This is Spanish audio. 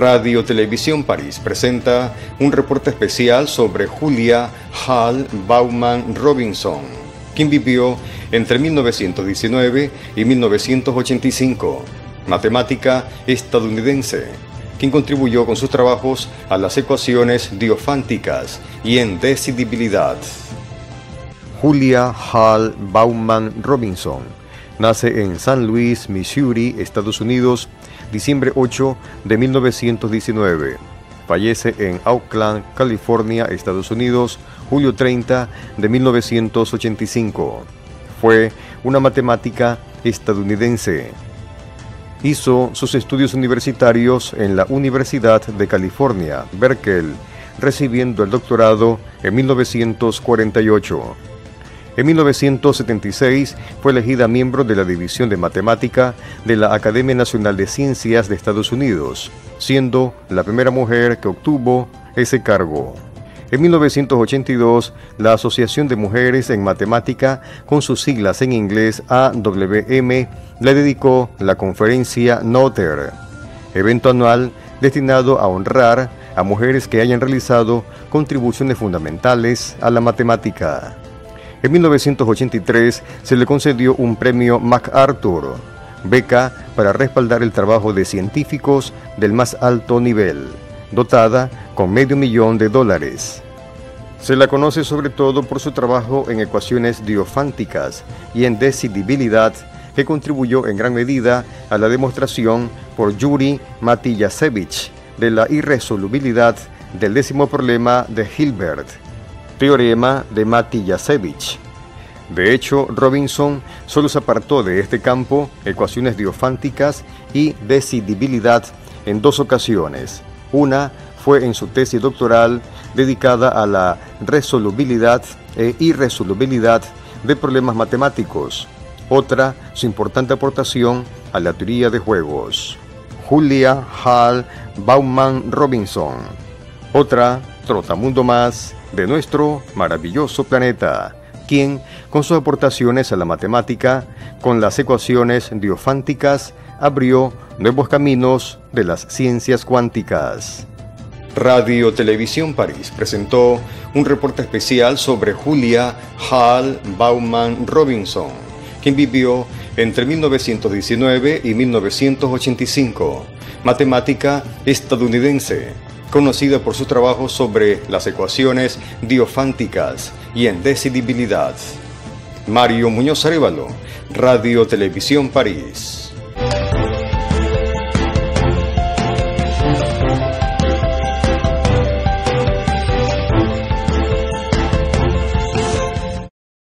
Radio Televisión París presenta un reporte especial sobre Julia Hall Bauman Robinson, quien vivió entre 1919 y 1985, matemática estadounidense, quien contribuyó con sus trabajos a las ecuaciones diofánticas y en decidibilidad. Julia Hall Bauman Robinson nace en San Luis, Missouri, Estados Unidos, diciembre 8 de 1919. Fallece en Oakland, California, Estados Unidos, julio 30 de 1985. Fue una matemática estadounidense. Hizo sus estudios universitarios en la Universidad de California, Berkeley, recibiendo el doctorado en 1948. En 1976 fue elegida miembro de la División de Matemática de la Academia Nacional de Ciencias de Estados Unidos, siendo la primera mujer que obtuvo ese cargo. En 1982, la Asociación de Mujeres en Matemática, con sus siglas en inglés AWM, le dedicó la conferencia Noter, evento anual destinado a honrar a mujeres que hayan realizado contribuciones fundamentales a la matemática. En 1983 se le concedió un premio MacArthur, beca para respaldar el trabajo de científicos del más alto nivel, dotada con medio millón de dólares. Se la conoce sobre todo por su trabajo en ecuaciones diofánticas y en decidibilidad que contribuyó en gran medida a la demostración por Yuri Matijasevich de la irresolubilidad del décimo problema de Hilbert teorema de Matijasevich. De hecho, Robinson solo se apartó de este campo, ecuaciones diofánticas y decidibilidad, en dos ocasiones. Una fue en su tesis doctoral dedicada a la resolubilidad e irresolubilidad de problemas matemáticos. Otra, su importante aportación a la teoría de juegos. Julia Hall Bauman Robinson. Otra, Trotamundo Más, de nuestro maravilloso planeta, quien, con sus aportaciones a la matemática, con las ecuaciones diofánticas, abrió nuevos caminos de las ciencias cuánticas. Radio Televisión París presentó un reporte especial sobre Julia Hall Bauman Robinson, quien vivió entre 1919 y 1985, matemática estadounidense conocida por su trabajo sobre las ecuaciones diofánticas y en decidibilidad. Mario Muñoz Arevalo, Radio Televisión París.